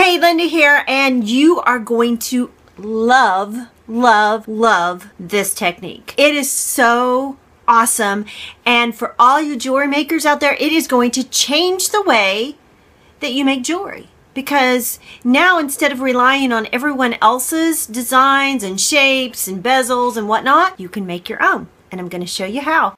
everybody, Linda here, and you are going to love, love, love this technique. It is so awesome. And for all you jewelry makers out there, it is going to change the way that you make jewelry. Because now instead of relying on everyone else's designs and shapes and bezels and whatnot, you can make your own. And I'm going to show you how.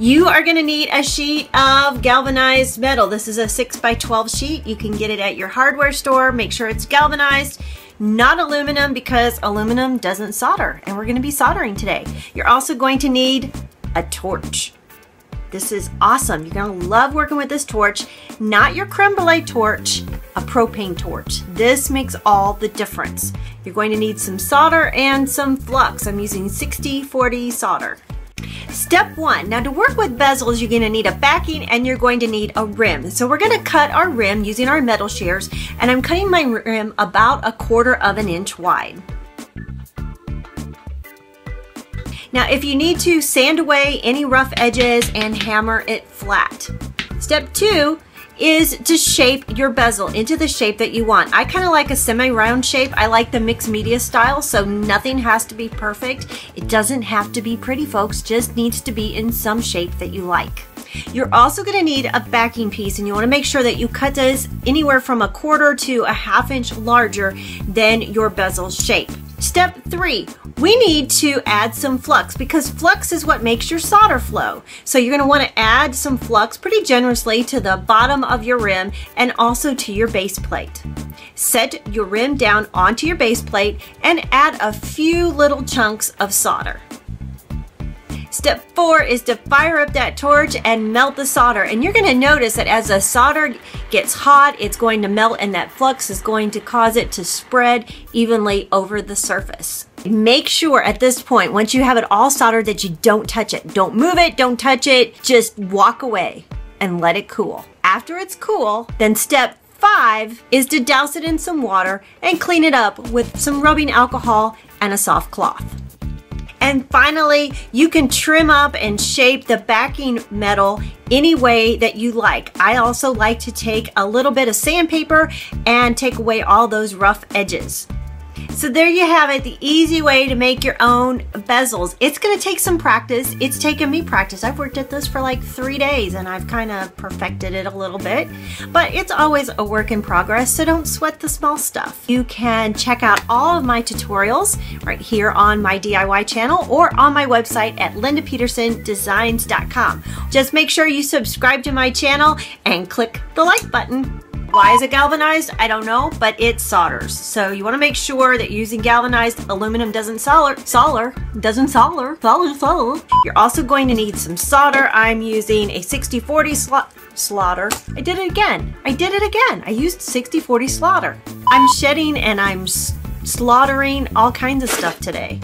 You are going to need a sheet of galvanized metal. This is a 6 by 12 sheet. You can get it at your hardware store. Make sure it's galvanized, not aluminum because aluminum doesn't solder. And we're going to be soldering today. You're also going to need a torch. This is awesome. You're going to love working with this torch. Not your creme brulee torch, a propane torch. This makes all the difference. You're going to need some solder and some flux. I'm using 60-40 solder. Step one, now to work with bezels, you're gonna need a backing and you're going to need a rim. So we're gonna cut our rim using our metal shears and I'm cutting my rim about a quarter of an inch wide. Now if you need to sand away any rough edges and hammer it flat. Step two, is to shape your bezel into the shape that you want. I kind of like a semi-round shape. I like the mixed media style, so nothing has to be perfect. It doesn't have to be pretty, folks. Just needs to be in some shape that you like. You're also going to need a backing piece and you want to make sure that you cut this anywhere from a quarter to a half inch larger than your bezel shape. Step three, we need to add some flux because flux is what makes your solder flow. So you're gonna wanna add some flux pretty generously to the bottom of your rim and also to your base plate. Set your rim down onto your base plate and add a few little chunks of solder. Step four is to fire up that torch and melt the solder. And you're gonna notice that as the solder gets hot, it's going to melt and that flux is going to cause it to spread evenly over the surface. Make sure at this point, once you have it all soldered, that you don't touch it. Don't move it, don't touch it, just walk away and let it cool. After it's cool, then step five is to douse it in some water and clean it up with some rubbing alcohol and a soft cloth. And finally, you can trim up and shape the backing metal any way that you like. I also like to take a little bit of sandpaper and take away all those rough edges. So there you have it, the easy way to make your own bezels. It's gonna take some practice. It's taken me practice. I've worked at this for like three days and I've kind of perfected it a little bit, but it's always a work in progress, so don't sweat the small stuff. You can check out all of my tutorials right here on my DIY channel or on my website at lindapetersondesigns.com. Just make sure you subscribe to my channel and click the like button. Why is it galvanized? I don't know, but it solders. So you want to make sure that using galvanized aluminum doesn't solder, solder, doesn't solder, solder, solder. You're also going to need some solder. I'm using a 60-40 slot slaughter. I did it again. I did it again. I used 60-40 slaughter. I'm shedding and I'm slaughtering all kinds of stuff today.